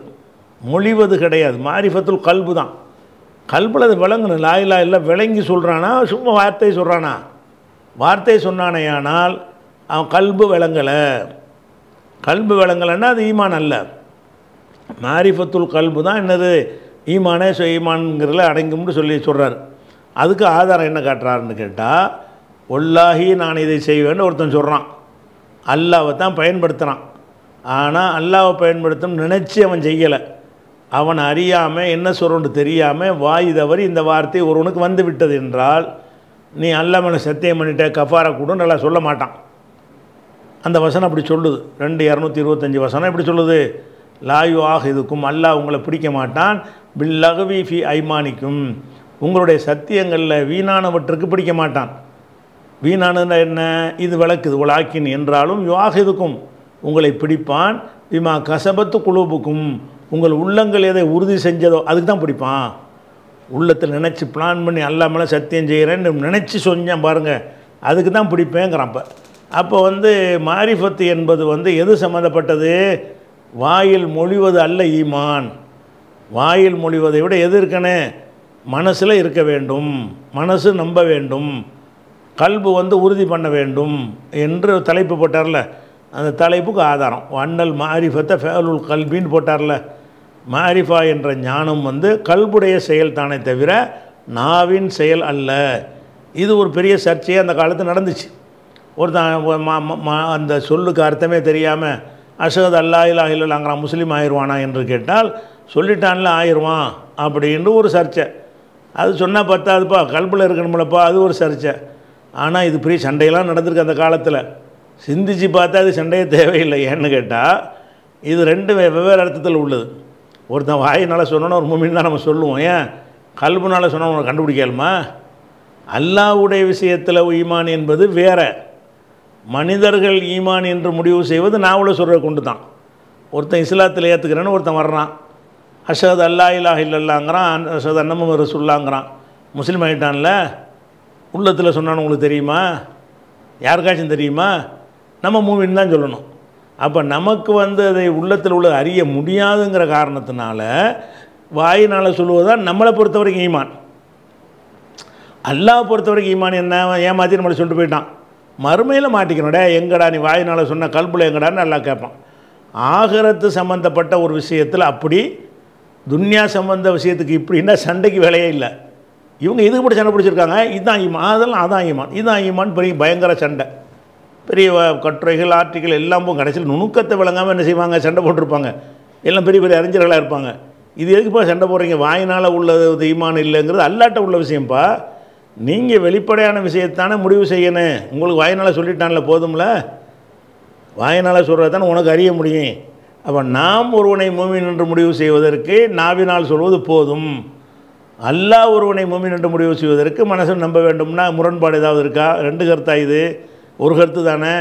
மொழிவது கிடையாது. மாரிஃபத்துல் கல்பு தான். கல்பில் அது விளங்கணும். லாயிலா இல்லை விளங்கி சொல்கிறானா சும்மா வார்த்தை சொல்கிறானா வார்த்தை சொன்னானேயானால் அவன் கல்பு விளங்கலை. கல்பு விளங்கலைன்னா அது ஈமான் அல்ல. மாரிஃபத்துல் கல்பு தான் என்னது? ஈமானே சொ ஈமான்ங்கிறதுல அடங்கும்னு சொல்லி சொல்கிறார் அதுக்கு ஆதாரம் என்ன காட்டுறாருன்னு கேட்டால் ஒல்லாகி நான் இதை செய்வேன்னு ஒருத்தன் சொல்கிறான் அல்லாவை தான் பயன்படுத்துகிறான் ஆனால் அல்லாவை பயன்படுத்தும் நினச்சி அவன் செய்யலை. அவன் அறியாமல் என்ன சொல்கிறோன்னு தெரியாமல் வாய் தவறி இந்த வார்த்தை ஒருவனுக்கு வந்து விட்டது என்றால் நீ அல்லா சத்தியம் பண்ணிட்ட கஃபார கூட நல்லா சொல்ல மாட்டான். அந்த வசனம் அப்படி சொல்லுது. ரெண்டு இரநூத்தி இருபத்தஞ்சி வசனம் எப்படி சொல்லுது? லாயு ஆக இதுக்கும் அல்லாஹ் உங்களை பிடிக்க மாட்டான். பில்லகவி ஃபி ஐமானிக்கும். உங்களுடைய சத்தியங்களில் வீணானவற்றுக்கு பிடிக்க மாட்டான். வீணானதுன்னா என்ன? இது விளக்குது. உலாக்கின் என்றாலும் யுவாக இதுக்கும் உங்களை பிடிப்பான். விமா கசபத்து குழுவுக்கும் உங்கள் உள்ளங்கள் எதை உறுதி செஞ்சதோ அதுக்கு தான் பிடிப்பான். உள்ளத்தில் நினச்சி பிளான் பண்ணி அல்லாமல் சத்தியம் செய்கிறேன்னு நினச்சி சொன்னேன் பாருங்கள் அதுக்கு தான் பிடிப்பேங்கிறான் அப்போ. அப்போ வந்து மாரிஃபத்து என்பது வந்து எது சம்மந்தப்பட்டது வாயில் மொழிவது அல்ல ஈமான். வாயில் மொழிவதை விட எது இருக்கனே? மனசில் இருக்க வேண்டும். மனசு நம்ப வேண்டும். கல்பு வந்து உறுதி பண்ண வேண்டும் என்று தலைப்பு போட்டார்ல. அந்த தலைப்புக்கு ஆதாரம். அண்ணல் மாரிஃபத்தை ஃபேலுல் கல்வின்னு போட்டார்ல. மாரிஃபா என்ற ஞானம் வந்து கல்புடைய செயல் தானே தவிர நாவின் செயல் அல்ல. இது ஒரு பெரிய சர்ச்சையே அந்த காலத்தில் நடந்துச்சு. ஒருத்தன் ம- அந்த சொல்லுக்கு அர்த்தமே தெரியாமல் அசகத் அல்லா இல்லா இல்லைங்கிறான் முஸ்லீம் ஆயிடுவானா என்று கேட்டால் சொல்லிட்டான்ல ஆயிடுவான் அப்படின்னு ஒரு சர்ச்சை. அது சொன்னால் பத்தாதுப்பா கல்பில் இருக்கணும்லப்பா அது ஒரு சர்ச்சை. ஆனால் இது பெரிய சண்டையெல்லாம் நடந்திருக்கு அந்த காலத்தில். சிந்திச்சு பார்த்தா அது சண்டையே தேவையில்லை. ஏன்னு கேட்டால் இது ரெண்டு வெவ்வேறு அர்த்தத்தில் உள்ளது. ஒருத்தன் வாயினால் சொன்னோன்னா ஒரு மூமின் தான் நம்ம சொல்லுவோம். ஏன்? கல்புனால் சொன்னா உனக்கு கண்டுபிடிக்கலுமா? அல்லாஹ்வுடைய விஷயத்தில் ஈமான் என்பது வேற. மனிதர்கள் ஈமான் என்று முடிவு செய்வது நாவல சொல்கிற கொண்டு தான் ஒருத்தன் இஸ்லாத்தில் ஏற்றுக்கிறேன்னு ஒருத்தன் வர்றான். அஷத் அல்லா இலாஹ் இல்லல்லாங்கிறான். அஷத் அன்னமும் ரசுல்லாங்கிறான் முஸ்லீம் ஆகிட்டான்ல உள்ளத்தில் சொன்னான்னு உங்களுக்கு தெரியுமா? யாருக்காச்சும் தெரியுமா? நம்ம மூவின்னு தான் சொல்லணும். அப்போ நமக்கு வந்து அதை உள்ளத்தில் உள்ள அறிய முடியாதுங்கிற காரணத்தினால வாயினால் சொல்லுவதுதான் நம்மளை பொறுத்த வரைக்கும் ஈமான். அல்லாஹ் பொறுத்த வரைக்கும் ஈமான் என்ன அவன் ஏமாற்றி நம்மளை சொல்லிட்டு போயிட்டான். மறுமையில் மாட்டிக்கணும் எங்கடா நீ வாயினால் சொன்ன கல்புல எங்கடான்னு நல்லா கேட்பான் ஆகரத்து சம்மந்தப்பட்ட ஒரு விஷயத்தில் அப்படி துன்யா சம்பந்த விஷயத்துக்கு இப்படின்னா சண்டைக்கு வேலையே இல்லை. இவங்க இதுக்கு இப்படி சண்டை பிடிச்சிருக்காங்க இதுதான் ஈமான் அதெல்லாம் அதான் ஈமான். இதுதான் ஈமான் பெரிய பயங்கர சண்டை. பெரிய கட்டுரைகள் ஆர்டிக்கல் எல்லாம் கடைசியில் நுணுக்கத்தை விளங்காமல் என்ன செய்வாங்க? சண்டை போட்டிருப்பாங்க. எல்லாம் பெரிய பெரிய அறிஞர்களாக இருப்பாங்க. இது எதுக்குப்பா சண்டை போடுறீங்க? வாயினால் உள்ளது ஈமான் இல்லைங்கிறது அல்லாட்ட உள்ள விஷயம்ப்பா நீங்கள் வெளிப்படையான விஷயத்தானே முடிவு செய்யணும். உங்களுக்கு வாயினால் சொல்லிட்டான்ல போதும்ல? வாயினால் சொல்கிறது தானே உனக்கு அறிய முடியும். அப்போ நாம் ஒருவனை மூமின் என்று முடிவு செய்வதற்கு நாவினால் சொல்வது போதும். அல்லாஹ் ஒருவனை மூமின் என்று முடிவு செய்வதற்கு மனசு நம்ப வேண்டும்னா முரண்பாடு ஏதாவது இருக்கா? ரெண்டு கருத்தா இது? ஒரு கருத்து தானே?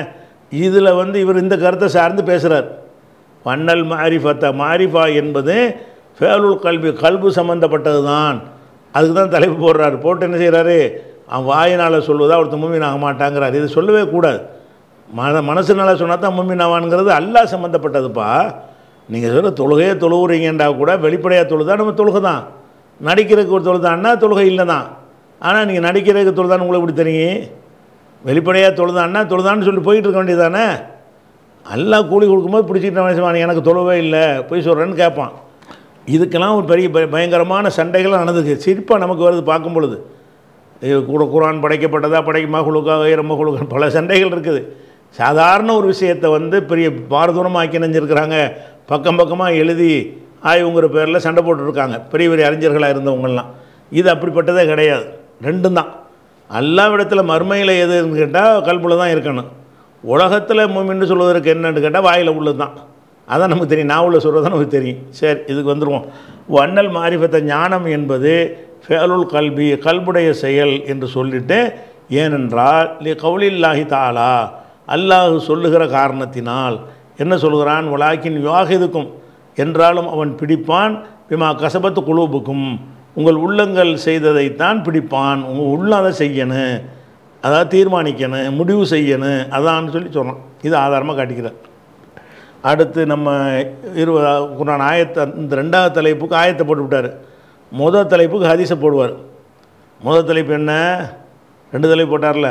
இதில் வந்து இவர் இந்த கருத்தை சார்ந்து பேசுகிறார் வண்ணல் மாரிஃபத்தை மாரிஃபா என்பது ஃபேலுல் கல்வி கல்பு சம்மந்தப்பட்டது தான் அதுக்கு தான் தலைப்பு போடுறாரு. போட்டு என்ன செய்கிறாரு அவன் வாயினால் சொல்வதா ஒருத்தர் மூமின் ஆக மாட்டாங்கிறார். இது சொல்லவே கூடாது. மன மனசுனால சொன்னால் தான் மூமின் ஆவான்ங்கிறது அல்லா சம்மந்தப்பட்டதுப்பா நீங்கள் சொல்ல தொழுகையே தொழுவுறீங்கன்றா கூட வெளிப்படையாக தொழுதா நம்ம தொழுகை தான். நடிக்கிறதுக்கு ஒரு தொழுதான்னா தொழுகை இல்லை தான் ஆனால் நீங்கள் நடிக்கிறதுக்கு தொழுதான்னு உங்களுக்கு எப்படி தெரியும்? வெளிப்படையாக தொழுதான்னா தொழுதான்னு சொல்லி போயிட்டு இருக்க வேண்டியதானே எல்லாம் கூலி கொடுக்கும்போது பிடிச்சிக்கிட்ட மனுஷன் எனக்கு தொழுவே இல்லை போய் சொல்கிறேன்னு கேட்பான். இதுக்கெல்லாம் ஒரு பெரிய பயங்கரமான சண்டைகள் நடந்துக்கு சிரிப்பாக நமக்கு வருது பார்க்கும் பொழுது கூட குரான் படைக்கப்பட்டதா படைக்க மகளுக்காக இரம்ப குழுக்க பல சண்டைகள் இருக்குது. சாதாரண ஒரு விஷயத்தை வந்து பெரிய பாரதூரமாக்கி நினைஞ்சிருக்கிறாங்க பக்கம் பக்கமாக எழுதி ஆய்வுங்கிற பேரில் சண்டை போட்டுருக்காங்க. பெரிய பெரிய அறிஞர்களாக இருந்தவங்கெல்லாம் இது அப்படிப்பட்டதே கிடையாது. ரெண்டும் தான். அல்லாவிடத்தில் இடத்துல மறுமையில் எதுன்னு கேட்டால் கல்புல தான் இருக்கணும். உலகத்தில் மூமின்னு சொல்வதற்கு என்னன்னு கேட்டால் வாயில் உள்ளது தான் அதான் நமக்கு தெரியும். நான் உள்ள சொல்கிறது தான் நமக்கு தெரியும். சரி இதுக்கு வந்துடுவோம் வண்ணல் மாரிபத்த ஞானம் என்பது ஃபேலுல் கல்வி கல்புடைய செயல் என்று சொல்லிட்டு ஏனென்றால் லி கவுலில்லாஹி தாலா அல்லாஹ் சொல்லுகிற காரணத்தினால் என்ன சொல்கிறான்? யோக யுவாகிதுக்கும் என்றாலும் அவன் பிடிப்பான். பிமா கசபத்து குழுவுக்கும் உங்கள் உள்ளங்கள் செய்ததைத்தான் பிடிப்பான். உங்கள் உள்ள அதை செய்யணும். அதாவது தீர்மானிக்கணும். முடிவு செய்யணும். அதான்னு சொல்லி சொல்கிறான் இது ஆதாரமாக காட்டிக்கிறார். அடுத்து நம்ம இருபதா குரான் ஆயத்தை இந்த ரெண்டாவது தலைப்புக்கு ஆயத்தை போட்டு விட்டார். முதல் தலைப்புக்கு ஹதீஸை போடுவார். முதல் தலைப்பு என்ன? ரெண்டு தலைப்பு போட்டார்ல.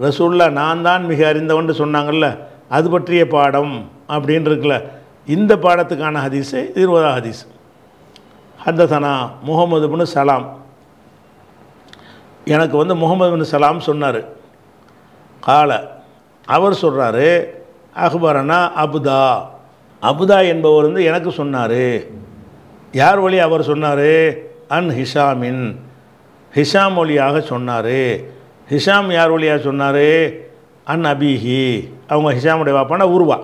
ரசூல்லா நான் தான் மிக அறிந்தவன்ட்டு சொன்னாங்கல்ல. அது பற்றிய பாடம் அப்படின்னு இருக்குல்ல இந்த பாடத்துக்கான ஹதீஸு இருபதாம் ஹதீஸ். ஹத்தசனா முகமது பின் சலாம். எனக்கு வந்து முகமது பின் சலாம் சொன்னார். கால அவர் சொல்கிறாரு அக்பரனா அபுதா. அபுதா என்பவர் வந்து எனக்கு சொன்னார். யார் வழி அவர் சொன்னார்? அன் ஹிஷாமின். ஹிஷாம் வழியாக சொன்னார். ஹிஷாம் யார் வழியாக சொன்னார்? அன் அபிஹி. அவங்க ஹிஷாமுடைய வாப்பானா உருவா.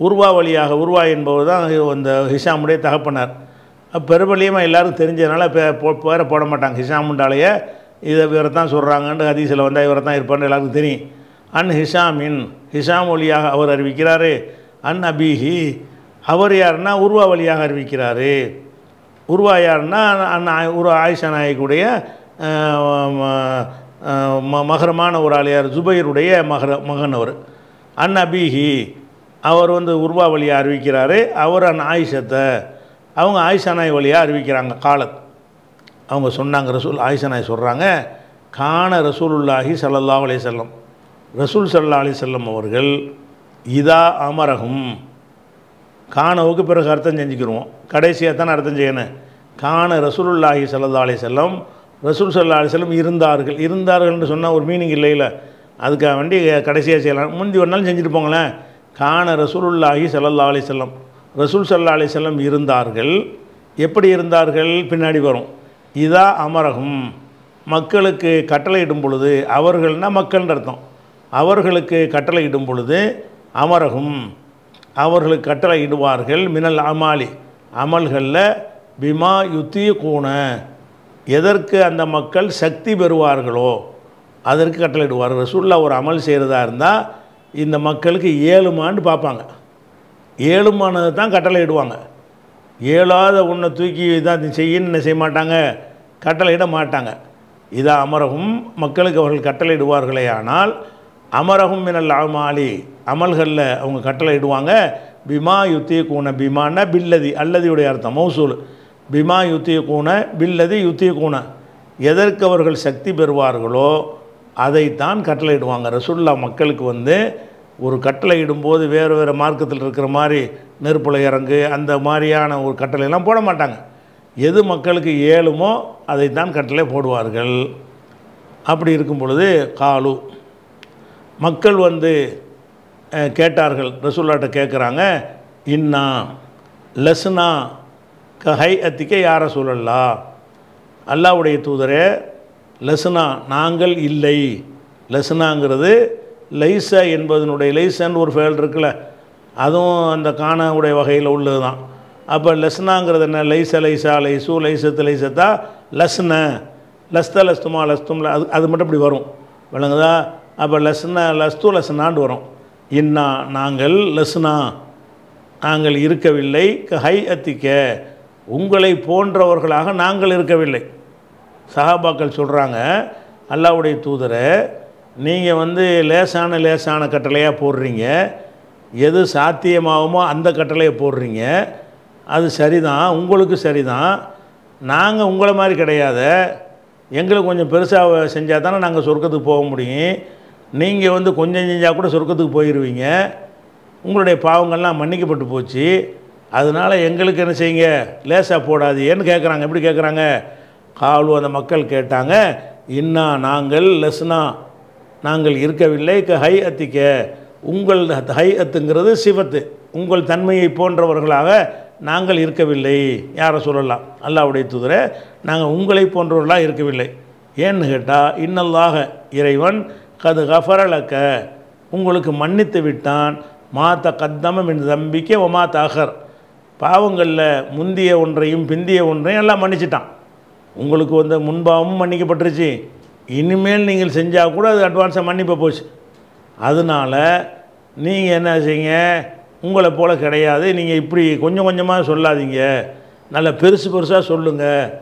உருவா வழியாக உருவா என்பவர் தான் அந்த ஹிஷாமுடைய தகப்பனார். பெருவழியமாக எல்லாருக்கும் தெரிஞ்சதுனால பே போ- பேரை போட மாட்டாங்க. ஹிஷாமுண்டாலேயே இதை இவரை தான் சொல்கிறாங்கன்னு ஹதீஸில் வந்தால் இவரை தான் இருப்பார்னு எல்லாருக்கும் தெரியும். அன் ஹிஷாமின் ஹிஷாம் வழியாக அவர் அறிவிக்கிறாரு. அன் அபிஹி அவர் யாருன்னா உருவா வழியாக அறிவிக்கிறாரு. உருவா யாருன்னா அண்ணா ஒரு ஆயிஷா நாயக்குடைய ம- மகரமான ஒரு ஆளியார் ஜுபைருடைய மகர மகன் அவர். அன் அபிஹி அவர் வந்து உருவா வழியாக அறிவிக்கிறாரு. அவர் அன் ஆயிஷத்தை. அவங்க ஆயிஷா நாய் வழியாக அறிவிக்கிறாங்க காலத். அவங்க சொன்னாங்க ரசூல் ஆயிஷா நாய் சொல்கிறாங்க காண ரசூலுல்லாஹி சல்லல்லா அலி செல்லம் ரசூல் சல்லா அலி செல்லம் அவர்கள் இதா அமரகும் காணவுக்கு பிறகு அர்த்தம் செஞ்சுக்கிருவோம். கடைசியாக தானே அர்த்தம் செய்யணும் காண ரசூலுல்லாஹி சல்லா அலி செல்லம் ரசூல் சல்லா அலி செல்லம் இருந்தார்கள். இருந்தார்கள்னு சொன்னால் ஒரு மீனிங் இல்லை அதுக்காக வேண்டி கடைசியாக செய்யலாம். முந்தி ஒரு நாள் செஞ்சுட்டு போங்களேன். காண ரசூலுல்லாஹி சல்லா அலி செல்லம் ரசூல் சல்லா அலைஹி இருந்தார்கள். எப்படி இருந்தார்கள்? பின்னாடி வரும். இதா அமரகும் மக்களுக்கு கட்டளையிடும் பொழுது அவர்கள்னா மக்கள்ன்ற அர்த்தம். அவர்களுக்கு கட்டளையிடும் பொழுது அமரகும் அவர்களுக்கு கட்டளை இடுவார்கள் மினல் அமாலி. அமல்களில் பிமா யுத்தி கூண எதற்கு அந்த மக்கள் சக்தி பெறுவார்களோ அதற்கு கட்டளையிடுவார்கள் ரசூல்லா ஒரு அமல் செய்கிறதா இருந்தால் இந்த மக்களுக்கு ஏழுமான்னு பார்ப்பாங்க. ஏழுமானது தான் கட்டளையிடுவாங்க ஏழாத ஒன்றை தூக்கி இதான் செய்யன்னு செய்ய மாட்டாங்க? கட்டளையிட மாட்டாங்க. இதா அமரகும் மக்களுக்கு அவர்கள் கட்டளையிடுவார்களே ஆனால் அமரகும் மினல் அமாலி அமல்களில் அவங்க கட்டளையிடுவாங்க பிமா யுத்தி கூண பிமான பில்லதி அல்லதியுடைய அர்த்தம் மௌசூல். பிமா யுத்திய கூண பில்லதி யுத்திய கூண எதற்கு அவர்கள் சக்தி பெறுவார்களோ அதைத்தான் கட்டளையிடுவாங்க ரசுல்லா மக்களுக்கு வந்து ஒரு கட்டளை இடும்போது வேறு வேறு மார்க்கத்தில் இருக்கிற மாதிரி நெருப்புல இறங்கு அந்த மாதிரியான ஒரு கட்டளையெல்லாம் போட மாட்டாங்க. எது மக்களுக்கு ஏழுமோ அதைத்தான் கட்டளை போடுவார்கள். அப்படி இருக்கும் பொழுது காலு மக்கள் வந்து கேட்டார்கள் ரசூல்லாட்ட கேட்குறாங்க இன்னா லஸ்னா கஹை அத்திக்க யார சூழல்லா அல்லாவுடைய தூதரே லெஸ்னா நாங்கள் இல்லை. லெஸ்னாங்கிறது லைச என்பதனுடைய லைசன் ஒரு ஃபேல் இருக்குல்ல அதுவும் அந்த காணவுடைய வகையில் உள்ளது தான் அப்போ லஸ்னாங்கிறது என்ன? லைச லைசா லைசு லைசத்து லைசத்தா? லஸ்ன. லஸ்த லஸ்துமா லஸ்தும் அது அது மட்டும் இப்படி வரும். விளங்குதா? அப்போ லஸ்ன லஸ்து லஸ்னான்னு வரும். இன்னா நாங்கள் லஸ்னா. நாங்கள் இருக்கவில்லை. ஹை அத்திக்க உங்களை போன்றவர்களாக நாங்கள் இருக்கவில்லை. சஹாபாக்கள் சொல்கிறாங்க அல்லாவுடைய தூதரை நீங்கள் வந்து லேசான லேசான கட்டளையாக போடுறீங்க. எது சாத்தியமாகுமோ அந்த கட்டளையை போடுறீங்க. அது சரிதான் உங்களுக்கு சரிதான். நாங்கள் உங்களை மாதிரி கிடையாத எங்களுக்கு கொஞ்சம் பெருசாக செஞ்சால் தானே நாங்கள் சொர்க்கத்துக்கு போக முடியும். நீங்கள் வந்து கொஞ்சம் செஞ்சால் கூட சொர்க்கத்துக்கு போயிடுவீங்க உங்களுடைய பாவங்கள்லாம் மன்னிக்கப்பட்டு போச்சு. அதனால் எங்களுக்கு என்ன செய்யுங்க? லேசாக போடாதீன்னு கேட்குறாங்க எப்படி கேட்குறாங்க காலு அந்த மக்கள் கேட்டாங்க. இன்னா நாங்கள் லெஸ்னா நாங்கள் இருக்கவில்லை க ஹை அத்திக்க உங்கள் ஹை அத்துங்கிறது சிவத்து. உங்கள் தன்மையை போன்றவர்களாக நாங்கள் இருக்கவில்லை. யாரை சொல்லலாம்? அல்லாவுடைய தூதரை நாங்கள் உங்களை போன்றவர்களாக இருக்கவில்லை. ஏன்னு கேட்டால் இன்னல்லாக இறைவன் கது கஃபரலக்க உங்களுக்கு மன்னித்து விட்டான். மாத்த கத்தமம் என்று தம்பிக்க ஒமா தகர் பாவங்களில் முந்திய ஒன்றையும் பிந்திய ஒன்றையும் எல்லாம் மன்னிச்சிட்டான். உங்களுக்கு வந்து முன்பாவமும் மன்னிக்கப்பட்டுருச்சு. இனிமேல் நீங்கள் செஞ்சால் கூட அது அட்வான்ஸாக மன்னிப்பை போச்சு. அதனால் நீங்கள் என்ன செய்யுங்க? உங்களை போல் கிடையாது. நீங்கள் இப்படி கொஞ்சம் கொஞ்சமாக சொல்லாதீங்க. நல்ல பெருசு பெருசாக சொல்லுங்கள்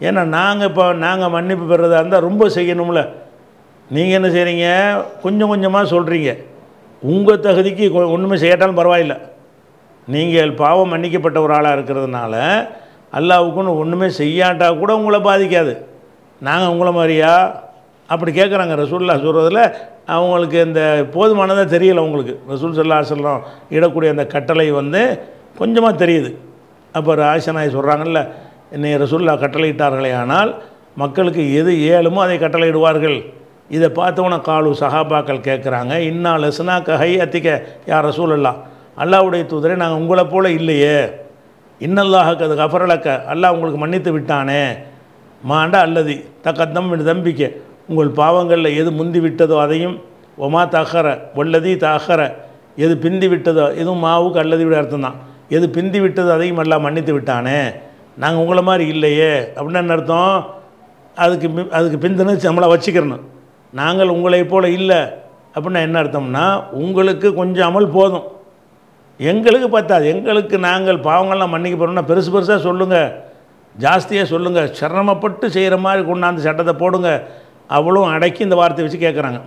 ஏன்னா நாங்கள் இப்போ நாங்கள் மன்னிப்பு பெறதா இருந்தால் ரொம்ப செய்யணும்ல. நீங்கள் என்ன செய்கிறீங்க கொஞ்சம் கொஞ்சமாக சொல்கிறீங்க உங்கள் தகுதிக்கு கொ- ஒன்றுமே செய்யாட்டாலும் பரவாயில்ல. நீங்கள் பாவம் மன்னிக்கப்பட்ட ஒரு ஆளாக இருக்கிறதுனால அல்லாவுக்குன்னு ஒன்றுமே செய்யாட்டா கூட உங்களை பாதிக்காது. நாங்கள் உங்களை மாதிரியா? அப்படி கேட்குறாங்க ரசூல்லா சொல்கிறதுல அவங்களுக்கு இந்த போதுமானதாக தெரியல உங்களுக்கு ரசூல் சல்லா சொல்லம் இடக்கூடிய அந்த கட்டளை வந்து கொஞ்சமாக தெரியுது. அப்போ ஆயிஷனாய் சொல்கிறாங்கல்ல என்னை ரசூல்லா கட்டளையிட்டார்களே ஆனால் மக்களுக்கு எது ஏழுமோ அதை கட்டளையிடுவார்கள். இதை பார்த்தவொன்னே காலு சஹாபாக்கள் கேட்குறாங்க இன்னா லெசனா கஹை அத்திக்க யார் ரசூலல்லா அல்லாவுடைய தூதரை நாங்கள் உங்களை போல இல்லையே. இன்னல்லாஹக்கு அது கஃபரலக்க அல்லாஹ் உங்களுக்கு மன்னித்து விட்டானே. மாண்டா அல்லது தக்கத்தம் தம்பிக்கை. உங்கள் பாவங்களில் எது முந்தி விட்டதோ அதையும் ஒமா தகர ஒல்லதி தகர எது பிந்தி விட்டதோ எதுவும் மாவுக்கு அல்லது விட அர்த்தம் தான் எது பிந்தி விட்டதோ அதையும் எல்லாம் மன்னித்து விட்டானே. நாங்கள் உங்களை மாதிரி இல்லையே. அப்படின்னு என்ன அர்த்தம்? அதுக்கு அதுக்கு பிந்தினு நம்மளை வச்சுக்கிறணும். நாங்கள் உங்களை போல் இல்லை. அப்படின்னா என்ன அர்த்தம்னா உங்களுக்கு கொஞ்சம் அமல் போதும். எங்களுக்கு பத்தாது. எங்களுக்கு நாங்கள் பாவங்கள்லாம் மன்னிக்க போகிறோம்னா பெருசு பெருசாக சொல்லுங்கள் ஜாஸ்தியாக சொல்லுங்கள் சிரமப்பட்டு செய்கிற மாதிரி கொண்டாந்து சட்டத்தை போடுங்க. அவளும் அடக்கி இந்த வார்த்தையை வச்சு கேட்குறாங்க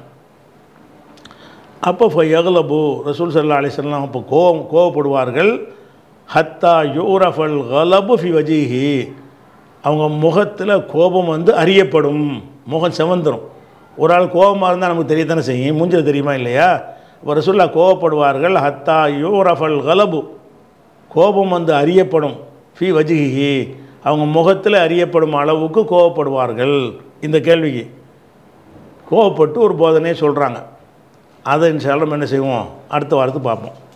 அப்போ இப்போ எகலபு ரசூல் சல்லா அலிஸ்லாம் அப்போ கோவம் கோவப்படுவார்கள். ஹத்தா யூரஃபல் கலபு ஃபி வஜீஹி. அவங்க முகத்தில் கோபம் வந்து அறியப்படும். முகம் செவந்துடும் ஒரு ஆள் கோபமாக இருந்தால் நமக்கு தெரியத்தானே செய்யும். மூஞ்சில் தெரியுமா இல்லையா? இப்போ ரசூல்லா கோவப்படுவார்கள். ஹத்தா யூரஃபல் கலபு. கோபம் வந்து அறியப்படும். ஃபி வஜிஹி. அவங்க முகத்தில் அறியப்படும் அளவுக்கு கோவப்படுவார்கள். இந்த கேள்விக்கு. கோவப்பட்டு ஒரு போதனையை சொல்கிறாங்க அதை இன்ஷால்லாம் என்ன செய்வோம்? அடுத்த வாரத்து பார்ப்போம்.